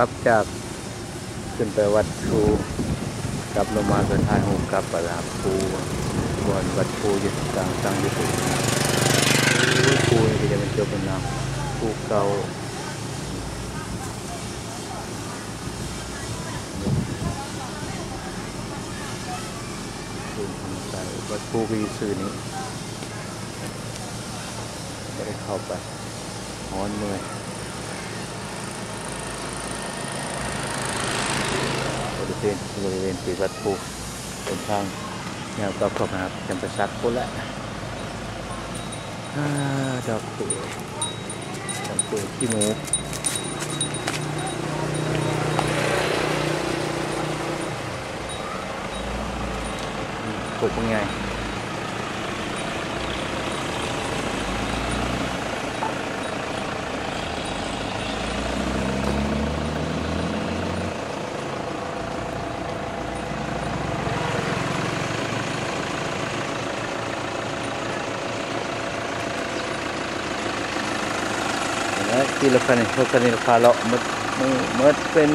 รับจากขึ้นไปวัดภูกลับลงมาก็ถ่ายรูปกลับไปลาภูบนวัดภูยึดกลางตั้งอยึดภูภูนี่จะเป็นเจ้าเป็นนามภูเก่าภูทางใต้วัดภูก็อยู่ซื่อนี้ไม่ได้เข้าไปฮ้อนเมื่อย บริ เส้นบริเวณปีวัดภูเป็นทางแนวกับเข้ามาจำประชักพุ่นละอ่าดอกปุ๋ยดอกปุ๋ยขี้หมูปลูกเป็นไง ที่เราคันนี้เราคันนี้ราคาเลาะหมดมือหมดเป็น